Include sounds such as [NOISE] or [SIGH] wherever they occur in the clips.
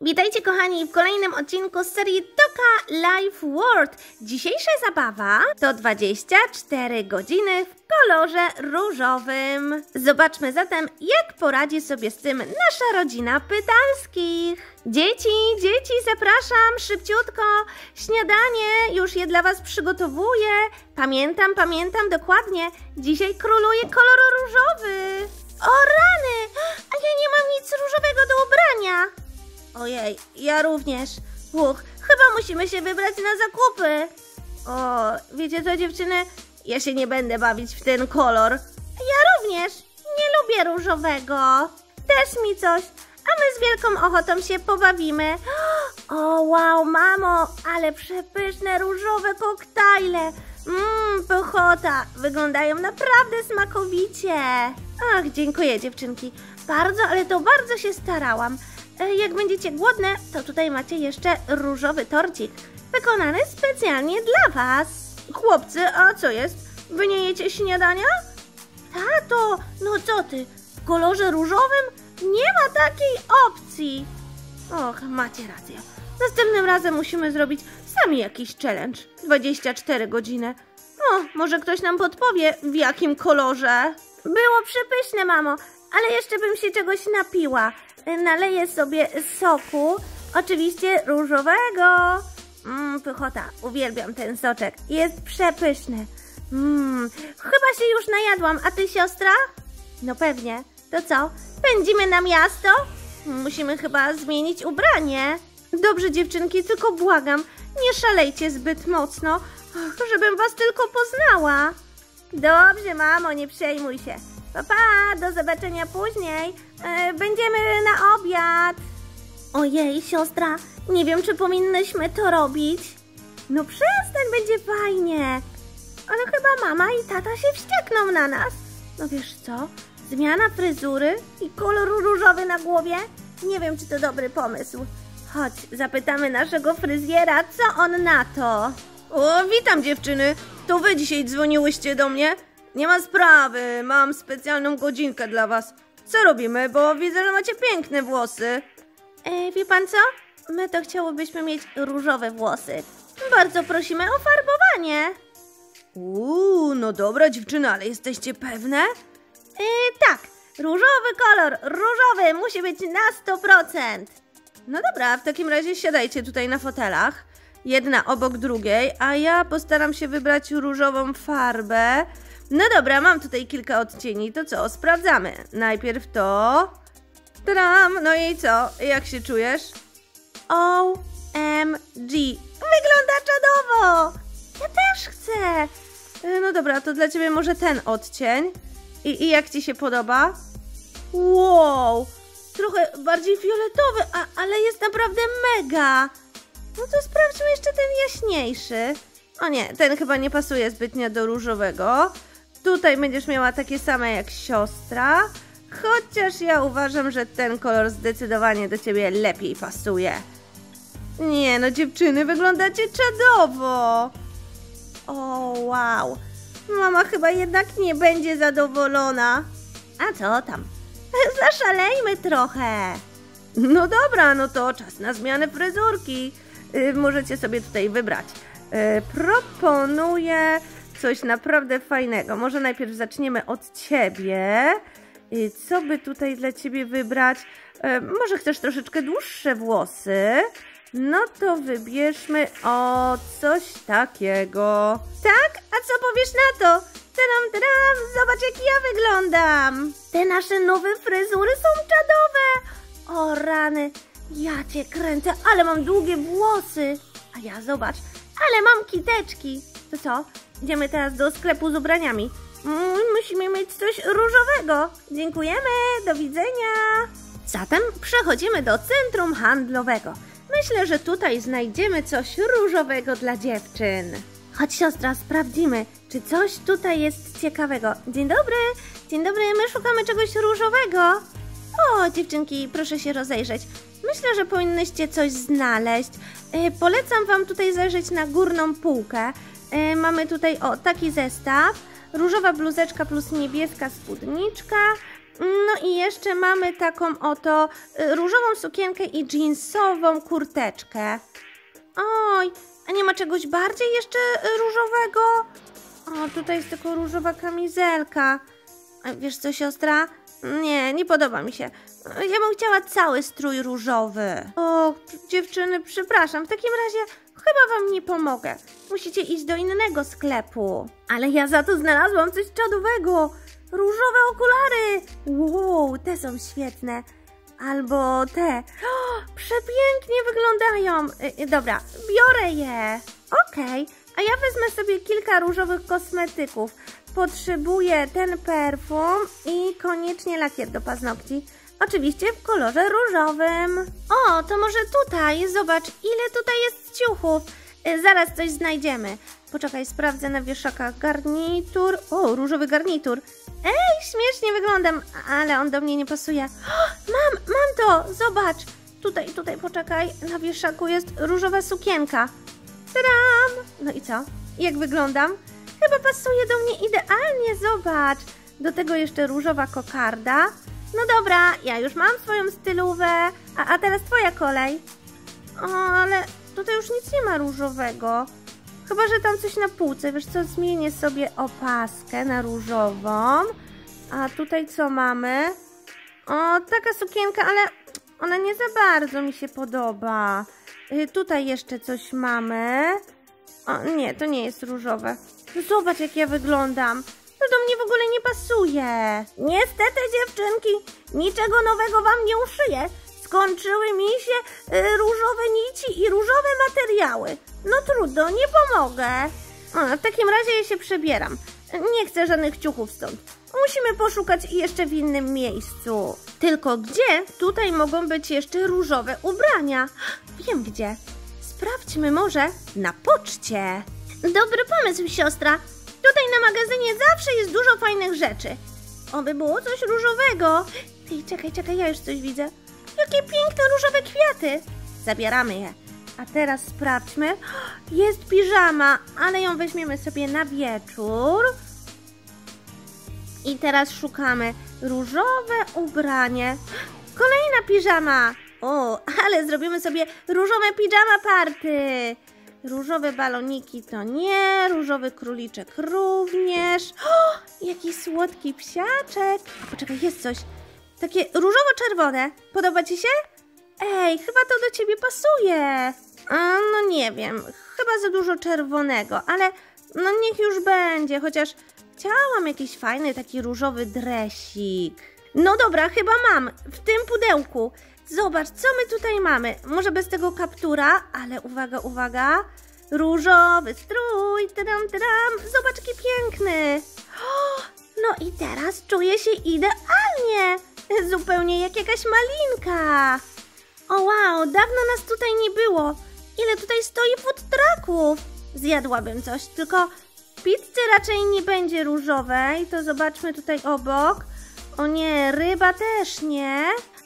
Witajcie kochani w kolejnym odcinku z serii Toka Life World. Dzisiejsza zabawa to 24 godziny w kolorze różowym. Zobaczmy zatem, jak poradzi sobie z tym nasza rodzina Pytalskich. Dzieci, dzieci, zapraszam szybciutko. Śniadanie już je dla Was przygotowuję. Pamiętam, pamiętam dokładnie. Dzisiaj króluje kolor różowy. O rany! A ja nie mam nic różowego do ubrania. Ojej, ja również. Uch, chyba musimy się wybrać na zakupy. O, wiecie co dziewczyny? Ja się nie będę bawić w ten kolor. Ja również. Nie lubię różowego. Też mi coś. A my z wielką ochotą się pobawimy. [GASPS] O, wow, mamo, ale przepyszne różowe koktajle. Mmm, pychota. Wyglądają naprawdę smakowicie. Ach, dziękuję dziewczynki. Bardzo, ale to bardzo się starałam. E, Jak będziecie głodne, to tutaj macie jeszcze różowy torcik, wykonany specjalnie dla Was. Chłopcy, a co jest? Wy nie jecie śniadania? Tato, no co ty? W kolorze różowym nie ma takiej opcji. Och, macie rację. Następnym razem musimy zrobić sami jakiś challenge. 24 godziny. O, może ktoś nam podpowie, w jakim kolorze. Było przepyszne, mamo, ale jeszcze bym się czegoś napiła. Naleję sobie soku, oczywiście różowego. Mmm, pychota, uwielbiam ten soczek. Jest przepyszny. Mmm, chyba się już najadłam, a ty siostra? No pewnie. To co? Pędzimy na miasto? Musimy chyba zmienić ubranie. Dobrze, dziewczynki, tylko błagam, nie szalejcie zbyt mocno, żebym was tylko poznała. Dobrze, mamo, nie przejmuj się. Papa, pa, do zobaczenia później. E, będziemy na obiad. Ojej, siostra, nie wiem, czy powinnyśmy to robić. No przestań, będzie fajnie. Ale chyba mama i tata się wściekną na nas. No wiesz co? Zmiana fryzury i kolor różowy na głowie? Nie wiem, czy to dobry pomysł. Chodź, zapytamy naszego fryzjera, co on na to. O, witam dziewczyny. To wy dzisiaj dzwoniłyście do mnie? Nie ma sprawy, mam specjalną godzinkę dla was. Co robimy, bo widzę, że macie piękne włosy. E, wie pan co? My to chciałobyśmy mieć różowe włosy. Bardzo prosimy o farbowanie. Uuu, no dobra dziewczyny, ale jesteście pewne? E, tak, różowy kolor, różowy musi być na 100%. No dobra, w takim razie siadajcie tutaj na fotelach, jedna obok drugiej, a ja postaram się wybrać różową farbę. No dobra, mam tutaj kilka odcieni, to co, sprawdzamy. Najpierw to... Tram, no i co, jak się czujesz? OMG, wygląda czadowo! Ja też chcę! E, No dobra, to dla ciebie może ten odcień. I, i jak ci się podoba? Wow, trochę bardziej fioletowy, a, ale jest naprawdę mega. No to sprawdźmy jeszcze ten jaśniejszy. O nie, ten chyba nie pasuje zbytnio do różowego. Tutaj będziesz miała takie same jak siostra. Chociaż ja uważam, że ten kolor zdecydowanie do ciebie lepiej pasuje. Nie no, dziewczyny, wyglądacie czadowo. O, wow. Mama chyba jednak nie będzie zadowolona. A co tam? [LAUGHS] Zaszalejmy trochę. No dobra, no to czas na zmianę fryzurki. Y, możecie sobie tutaj wybrać. Y, proponuję coś naprawdę fajnego. Może najpierw zaczniemy od ciebie. Co by tutaj dla ciebie wybrać? Y, może chcesz troszeczkę dłuższe włosy? No to wybierzmy o coś takiego. Tak? A co powiesz na to? Tadam, tadam, zobacz jak ja wyglądam. Te nasze nowe fryzury są czadowe. O rany, ja cię kręcę, ale mam długie włosy. A ja zobacz, ale mam kiteczki. To co? Idziemy teraz do sklepu z ubraniami. Mm, musimy mieć coś różowego. Dziękujemy, do widzenia. Zatem przechodzimy do centrum handlowego. Myślę, że tutaj znajdziemy coś różowego dla dziewczyn. Chodź siostra, sprawdzimy, czy coś tutaj jest ciekawego. Dzień dobry, dzień dobry, my szukamy czegoś różowego. O, dziewczynki, proszę się rozejrzeć. Myślę, że powinnyście coś znaleźć. E, polecam Wam tutaj zajrzeć na górną półkę. E, mamy tutaj, o, taki zestaw. Różowa bluzeczka plus niebieska spódniczka. No i jeszcze mamy taką oto y, różową sukienkę i jeansową kurteczkę. Oj, a nie ma czegoś bardziej jeszcze y, różowego? O, tutaj jest tylko różowa kamizelka. Wiesz co, siostra? Nie, nie podoba mi się. Ja bym chciała cały strój różowy. O, dziewczyny, przepraszam. W takim razie chyba wam nie pomogę. Musicie iść do innego sklepu. Ale ja za to znalazłam coś czadowego. Różowe okulary. Wow, te są świetne. Albo te. O, przepięknie wyglądają. Y, y, dobra, biorę je. Okej, a ja wezmę sobie kilka różowych kosmetyków. Potrzebuję ten perfum i koniecznie lakier do paznokci. Oczywiście w kolorze różowym. O, to może tutaj. Zobacz, ile tutaj jest ciuchów. Y, Zaraz coś znajdziemy. Poczekaj, sprawdzę na wieszakach garnitur. O, różowy garnitur. Ej, śmiesznie wyglądam, ale on do mnie nie pasuje. O, mam, mam to, zobacz. Tutaj, tutaj, poczekaj, na wieszaku jest różowa sukienka. Tadam! No i co? Jak wyglądam? Chyba pasuje do mnie idealnie, zobacz. Do tego jeszcze różowa kokarda. No dobra, ja już mam swoją stylówę, a, a teraz twoja kolej. O, ale tutaj już nic nie ma różowego. Chyba, że tam coś na półce. Wiesz co, zmienię sobie opaskę na różową. A tutaj co mamy? O, taka sukienka, ale ona nie za bardzo mi się podoba. Y, tutaj jeszcze coś mamy. O, nie, to nie jest różowe. Zobacz, jak ja wyglądam. To do mnie w ogóle nie pasuje. Niestety, dziewczynki, niczego nowego wam nie uszyję. Skończyły mi się y, różowe nici i różowe materiały. No trudno, nie pomogę. O, w takim razie ja się przebieram. Nie chcę żadnych ciuchów stąd. Musimy poszukać jeszcze w innym miejscu. Tylko gdzie? Tutaj mogą być jeszcze różowe ubrania. Wiem gdzie. Sprawdźmy może na poczcie. Dobry pomysł, siostra. Tutaj na magazynie zawsze jest dużo fajnych rzeczy. Oby było coś różowego. Ty, czekaj, czekaj, ja już coś widzę. Jakie piękne różowe kwiaty. Zabieramy je. A teraz sprawdźmy. [GASPS] Jest piżama, ale ją weźmiemy sobie na wieczór. I teraz szukamy różowe ubranie. [GASPS] Kolejna piżama. O, ale zrobimy sobie różowe piżama party. Różowe baloniki to nie, różowy króliczek również. O, jaki słodki psiaczek. Poczekaj, jest coś. Takie różowo-czerwone. Podoba ci się? Ej, chyba to do ciebie pasuje. A, no nie wiem, chyba za dużo czerwonego, ale no niech już będzie, chociaż chciałam jakiś fajny taki różowy dresik. No dobra, chyba mam, w tym pudełku. Zobacz, co my tutaj mamy. Może bez tego kaptura, ale uwaga, uwaga. Różowy strój, tadam, tadam. Zobacz, jaki piękny. No i teraz czuję się idealnie. Zupełnie jak jakaś malinka. O wow, dawno nas tutaj nie było. Ile tutaj stoi food trucków? Zjadłabym coś, tylko pizzy raczej nie będzie różowej. To zobaczmy tutaj obok. O nie, ryba też nie.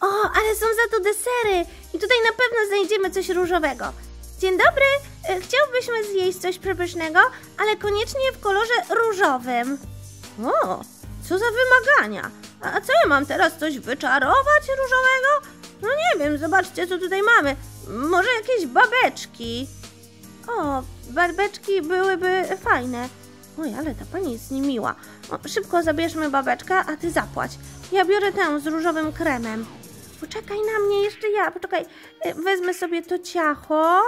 O, ale są za to desery i tutaj na pewno znajdziemy coś różowego. Dzień dobry, e, chciałbyśmy zjeść coś przepysznego, ale koniecznie w kolorze różowym. O, co za wymagania. A co ja mam teraz coś wyczarować różowego? No nie wiem, zobaczcie co tutaj mamy. Może jakieś babeczki. O, babeczki byłyby fajne. Oj, ale ta pani jest niemiła. O, szybko zabierzmy babeczkę, a ty zapłać. Ja biorę tę z różowym kremem. Poczekaj na mnie, jeszcze ja, poczekaj. E, Wezmę sobie to ciacho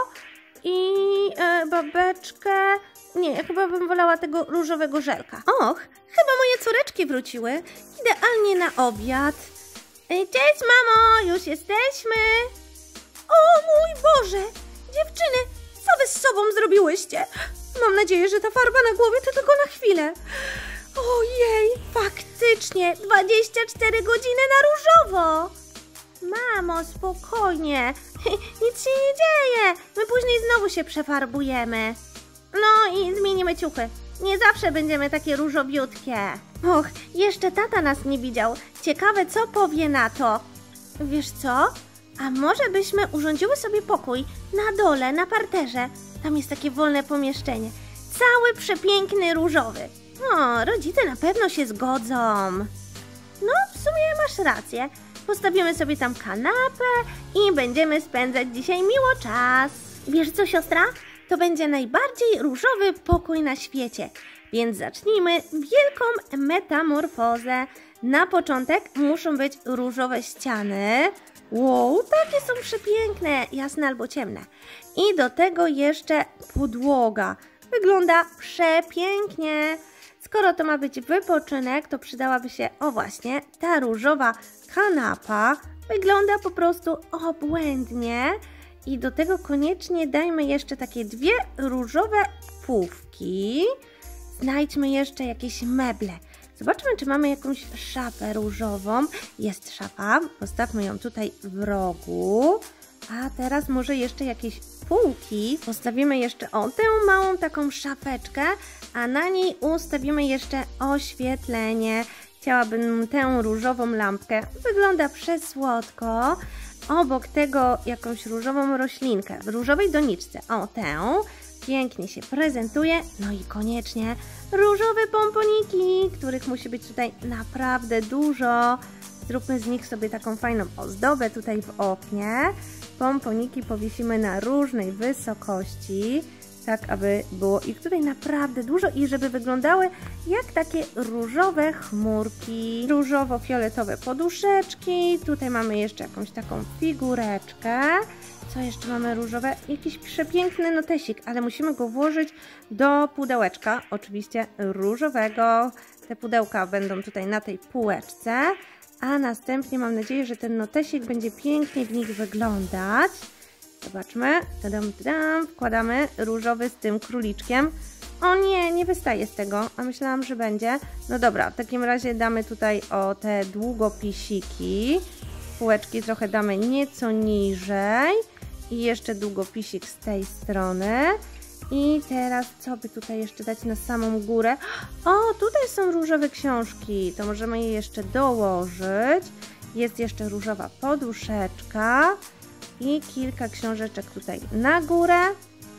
i e, babeczkę. Nie, chyba bym wolała tego różowego żelka. Och, chyba moje córeczki wróciły. Idealnie na obiad. Ej, Cześć, mamo, już jesteśmy. O mój Boże! Dziewczyny, co wy z sobą zrobiłyście? Mam nadzieję, że ta farba na głowie to tylko na chwilę. Ojej, faktycznie 24 godziny na różowo. Mamo, spokojnie. [LAUGHS] Nic się nie dzieje. My później znowu się przefarbujemy. No i zmienimy ciuchy. Nie zawsze będziemy takie różowiutkie. Och, jeszcze tata nas nie widział. Ciekawe, co powie na to. Wiesz co? A może byśmy urządziły sobie pokój na dole, na parterze? Tam jest takie wolne pomieszczenie. Cały przepiękny różowy. O, rodzice na pewno się zgodzą. No, w sumie masz rację. Postawimy sobie tam kanapę i będziemy spędzać dzisiaj miło czas. Wiesz co, siostra? To będzie najbardziej różowy pokój na świecie. Więc zacznijmy wielką metamorfozę. Na początek muszą być różowe ściany. Wow, takie są przepiękne, jasne albo ciemne. I do tego jeszcze podłoga. Wygląda przepięknie. Skoro to ma być wypoczynek, to przydałaby się, o właśnie, ta różowa kanapa. Wygląda po prostu obłędnie. I do tego koniecznie dajmy jeszcze takie dwie różowe pufki. Znajdźmy jeszcze jakieś meble. Zobaczmy, czy mamy jakąś szafę różową. Jest szafa, postawmy ją tutaj w rogu. A teraz może jeszcze jakieś półki. Postawimy jeszcze o tę małą taką szafeczkę, a na niej ustawimy jeszcze oświetlenie. Chciałabym tę różową lampkę. Wygląda przesłodko. Obok tego jakąś różową roślinkę w różowej doniczce. O, tę. Pięknie się prezentuje. No i koniecznie różowe pomponiki, których musi być tutaj naprawdę dużo. Zróbmy z nich sobie taką fajną ozdobę tutaj w oknie. Pomponiki powiesimy na różnej wysokości, tak aby było ich tutaj naprawdę dużo i żeby wyglądały jak takie różowe chmurki, różowo-fioletowe poduszeczki. Tutaj mamy jeszcze jakąś taką figureczkę. Co jeszcze mamy różowe? Jakiś przepiękny notesik, ale musimy go włożyć do pudełeczka, oczywiście różowego. Te pudełka będą tutaj na tej półeczce a następnie mam nadzieję, że ten notesik będzie pięknie w nich wyglądać. Zobaczmy, tadam, tadam. wkładamy różowy z tym króliczkiem. O nie, nie wystaje z tego, a myślałam, że będzie. No dobra, w takim razie damy tutaj o te długopisiki. Półeczki trochę damy nieco niżej. I jeszcze długopisik z tej strony. I teraz co by tutaj jeszcze dać na samą górę? O, tutaj są różowe książki, to możemy je jeszcze dołożyć. Jest jeszcze różowa poduszeczka i kilka książeczek tutaj na górę.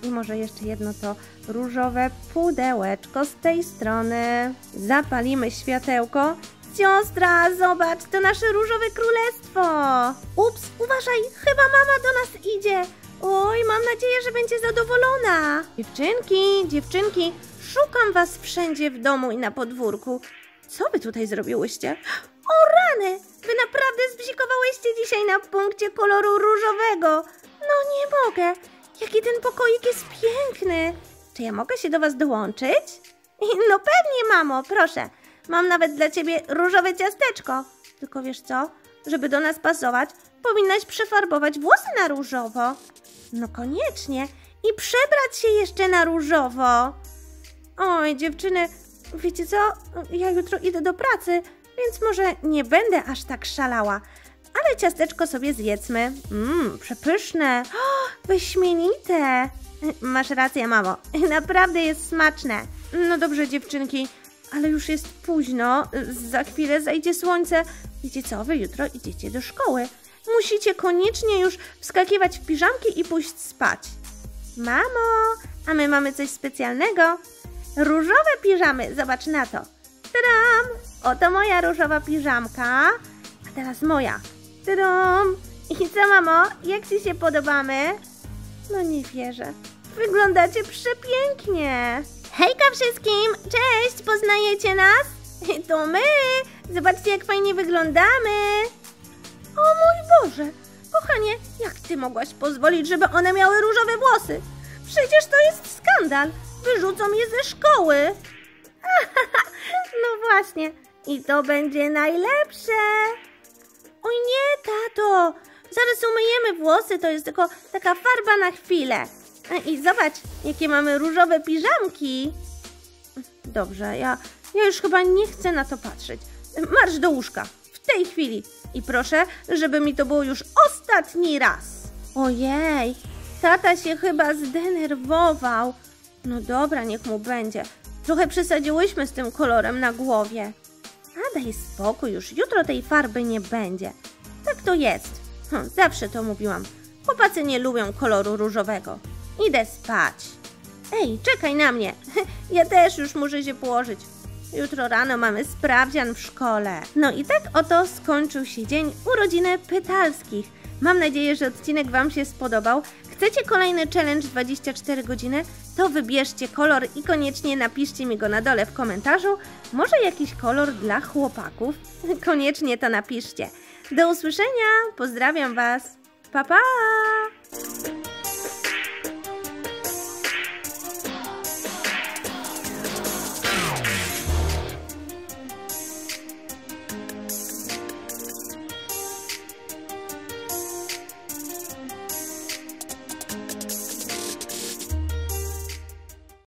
I może jeszcze jedno to różowe pudełeczko z tej strony. Zapalimy światełko. Siostra, zobacz, to nasze różowe królestwo. Ups, uważaj, chyba mama do nas idzie. Oj, mam nadzieję, że będzie zadowolona. Dziewczynki, dziewczynki, szukam was wszędzie w domu i na podwórku. Co wy tutaj zrobiłyście? O rany! Wy naprawdę zbzikowałyście dzisiaj na punkcie koloru różowego. No nie mogę. Jaki ten pokoik jest piękny. Czy ja mogę się do was dołączyć? No pewnie, mamo, proszę. Mam nawet dla ciebie różowe ciasteczko. Tylko wiesz co? Żeby do nas pasować, powinnaś przefarbować włosy na różowo. No koniecznie. I przebrać się jeszcze na różowo. Oj, dziewczyny, wiecie co? Ja jutro idę do pracy, więc może nie będę aż tak szalała. Ale ciasteczko sobie zjedzmy. Mmm, przepyszne. O, wyśmienite. Masz rację, mamo. [LAUGHS] Naprawdę jest smaczne. No dobrze, dziewczynki, ale już jest późno. Za chwilę zajdzie słońce. Wiecie co? Wy jutro idziecie do szkoły musicie koniecznie już wskakiwać w piżamki i pójść spać. Mamo, a my mamy coś specjalnego. Różowe piżamy, zobacz na to. Tadam! Oto moja różowa piżamka. A teraz moja. Tadam! I co, mamo? Jak Ci się podobamy? No nie wierzę. Wyglądacie przepięknie. Hejka wszystkim! Cześć! Poznajecie nas? To my! Zobaczcie, jak fajnie wyglądamy! O mój Boże! Kochanie, jak ty mogłaś pozwolić, żeby one miały różowe włosy? Przecież to jest skandal! Wyrzucą je ze szkoły! [LAUGHS] no właśnie, i to będzie najlepsze! Oj nie, tato! Zaraz umyjemy włosy, to jest tylko taka farba na chwilę. I zobacz, jakie mamy różowe piżamki. Dobrze, ja, ja już chyba nie chcę na to patrzeć. Marsz do łóżka, w tej chwili. I proszę, żeby mi to było już ostatni raz. Ojej, tata się chyba zdenerwował. No dobra, niech mu będzie. Trochę przesadziłyśmy z tym kolorem na głowie. A daj spokój, już jutro tej farby nie będzie. Tak to jest. Hm, zawsze to mówiłam. Chłopacy nie lubią koloru różowego. Idę spać. Ej, czekaj na mnie. [LAUGHS] Ja też już muszę się położyć. Jutro rano mamy sprawdzian w szkole. No i tak oto skończył się dzień urodziny pytalskich. Mam nadzieję, że odcinek Wam się spodobał. Chcecie kolejny challenge 24 godziny? To wybierzcie kolor i koniecznie napiszcie mi go na dole w komentarzu. Może jakiś kolor dla chłopaków? [LAUGHS] Koniecznie to napiszcie. Do usłyszenia, pozdrawiam Was. Pa pa!